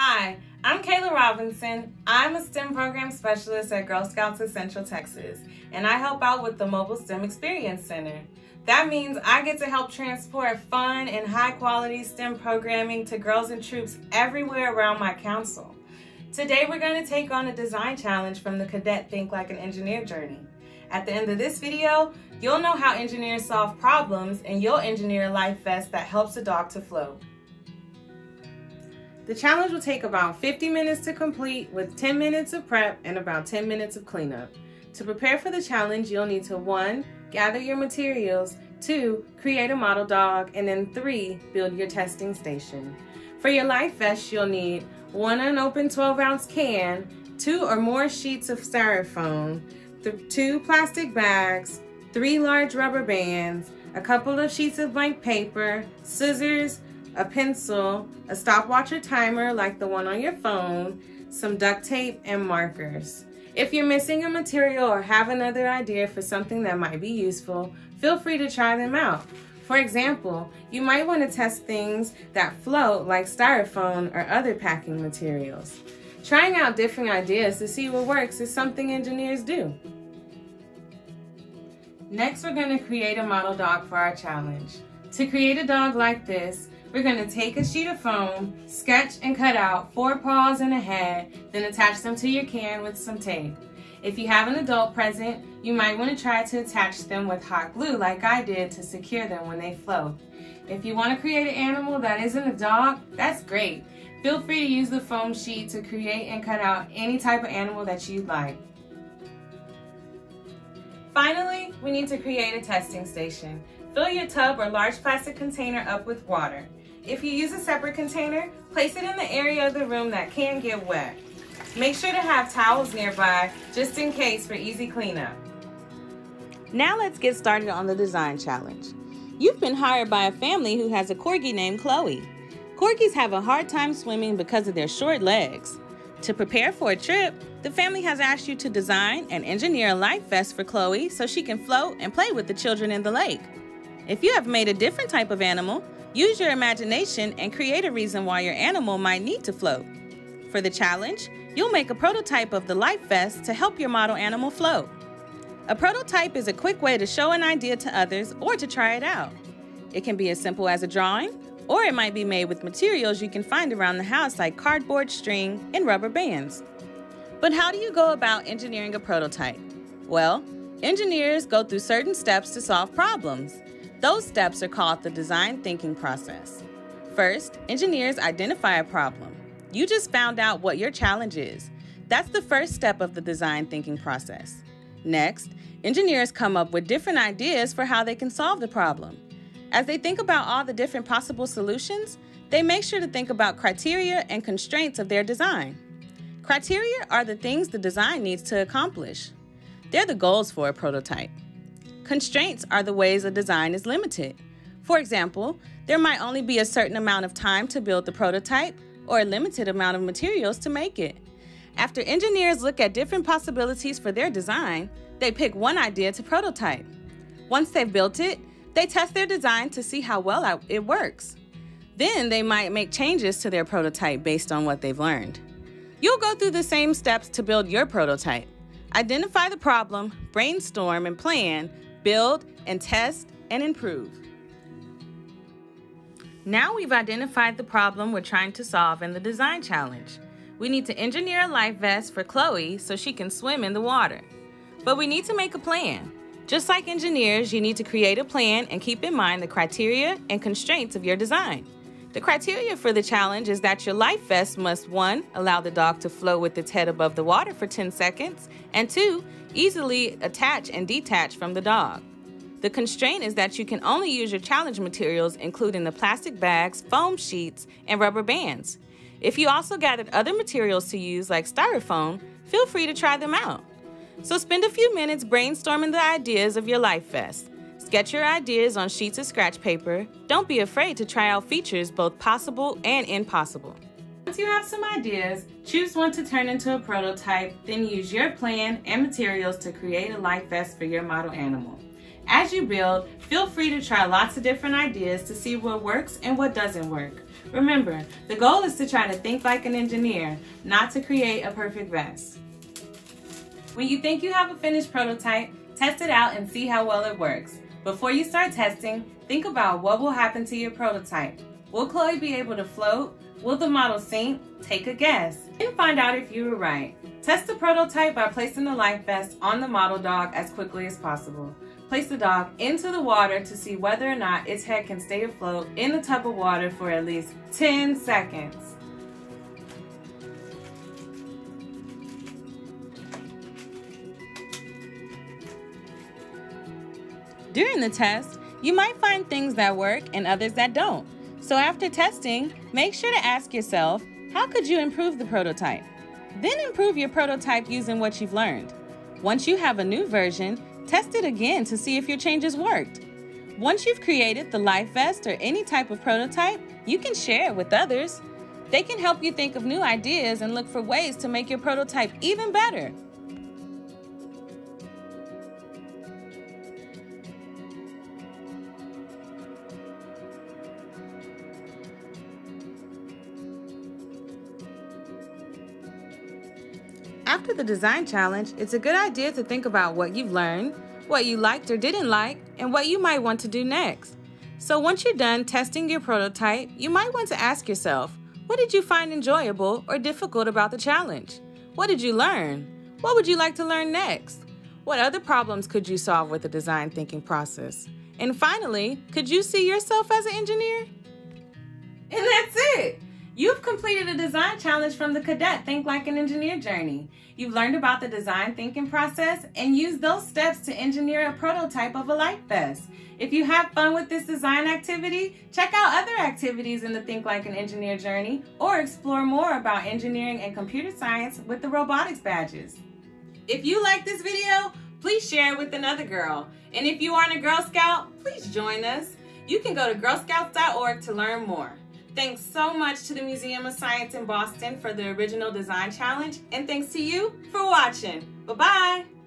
Hi, I'm Kayla Robinson. I'm a STEM program specialist at Girl Scouts of Central Texas, and I help out with the Mobile STEM Experience Center. That means I get to help transport fun and high quality STEM programming to girls and troops everywhere around my council. Today we're going to take on a design challenge from the Cadette Think Like an Engineer journey. At the end of this video, you'll know how engineers solve problems and you'll engineer a life vest that helps a dog to float. The challenge will take about 50 minutes to complete with 10 minutes of prep and about 10 minutes of cleanup. To prepare for the challenge, you'll need to 1. Gather your materials, 2. Create a model dog, and then 3. Build your testing station. For your life vest, you'll need 1 unopened 12 ounce can, 2 or more sheets of styrofoam, 2 plastic bags, 3 large rubber bands, a couple of sheets of blank paper, scissors, a pencil, a stopwatch or timer like the one on your phone, some duct tape, and markers. If you're missing a material or have another idea for something that might be useful, feel free to try them out. For example, you might want to test things that float like styrofoam or other packing materials. Trying out different ideas to see what works is something engineers do. Next, we're going to create a model dog for our challenge. To create a dog like this, we're going to take a sheet of foam, sketch and cut out four paws and a head, then attach them to your can with some tape. If you have an adult present, you might want to try to attach them with hot glue like I did to secure them when they float. If you want to create an animal that isn't a dog, that's great. Feel free to use the foam sheet to create and cut out any type of animal that you'd like. Finally, we need to create a testing station. Fill your tub or large plastic container up with water. If you use a separate container, place it in the area of the room that can get wet. Make sure to have towels nearby just in case for easy cleanup. Now let's get started on the design challenge. You've been hired by a family who has a corgi named Chloe. Corgis have a hard time swimming because of their short legs. To prepare for a trip, the family has asked you to design and engineer a life vest for Chloe so she can float and play with the children in the lake. If you have made a different type of animal, Use your imagination and create a reason why your animal might need to float. For the challenge, you'll make a prototype of the life vest to help your model animal float. A prototype is a quick way to show an idea to others or to try it out. It can be as simple as a drawing, or it might be made with materials you can find around the house like cardboard, string, and rubber bands. But how do you go about engineering a prototype? Well, engineers go through certain steps to solve problems. Those steps are called the design thinking process. First, engineers identify a problem. You just found out what your challenge is. That's the first step of the design thinking process. Next, engineers come up with different ideas for how they can solve the problem. As they think about all the different possible solutions, they make sure to think about criteria and constraints of their design. Criteria are the things the design needs to accomplish. They're the goals for a prototype. Constraints are the ways a design is limited. For example, there might only be a certain amount of time to build the prototype or a limited amount of materials to make it. After engineers look at different possibilities for their design, they pick one idea to prototype. Once they've built it, they test their design to see how well it works. Then they might make changes to their prototype based on what they've learned. You'll go through the same steps to build your prototype. Identify the problem, brainstorm, and plan build and test and improve. Now we've identified the problem we're trying to solve in the design challenge. We need to engineer a life vest for Chloe so she can swim in the water. But we need to make a plan. Just like engineers, you need to create a plan and keep in mind the criteria and constraints of your design. The criteria for the challenge is that your life vest must 1. allow the dog to float with its head above the water for 10 seconds, and 2 easily attach and detach from the dog. The constraint is that you can only use your challenge materials, including the plastic bags, foam sheets, and rubber bands. If you also gathered other materials to use, like styrofoam, feel free to try them out. So spend a few minutes brainstorming the ideas of your life vest. Sketch your ideas on sheets of scratch paper. Don't be afraid to try out features both possible and impossible. Once you have some ideas, choose one to turn into a prototype, then use your plan and materials to create a life vest for your model animal. As you build, feel free to try lots of different ideas to see what works and what doesn't work. Remember, the goal is to try to think like an engineer, not to create a perfect vest. When you think you have a finished prototype, test it out and see how well it works. Before you start testing, think about what will happen to your prototype. Will Chloe be able to float? Will the model sink? Take a guess. And find out if you were right. Test the prototype by placing the life vest on the model dog as quickly as possible. Place the dog into the water to see whether or not its head can stay afloat in the tub of water for at least 10 seconds. During the test, you might find things that work and others that don't. So after testing, make sure to ask yourself, how could you improve the prototype? Then improve your prototype using what you've learned. Once you have a new version, Test it again to see if your changes worked. Once you've created the life vest or any type of prototype, you can share it with others. They can help you think of new ideas and look for ways to make your prototype even better. After the design challenge, it's a good idea to think about what you've learned, what you liked or didn't like, and what you might want to do next. So once you're done testing your prototype, you might want to ask yourself, what did you find enjoyable or difficult about the challenge? What did you learn? What would you like to learn next? What other problems could you solve with the design thinking process? And finally, could you see yourself as an engineer? Completed a design challenge from the Cadette Think Like an Engineer journey. You've learned about the design thinking process and used those steps to engineer a prototype of a life vest. If you have fun with this design activity, check out other activities in the Think Like an Engineer journey or explore more about engineering and computer science with the robotics badges. If you like this video, please share it with another girl. And if you aren't a Girl Scout, please join us. You can go to girlscouts.org to learn more. Thanks so much to the Museum of Science in Boston for the original design challenge, and thanks to you for watching. Bye-bye.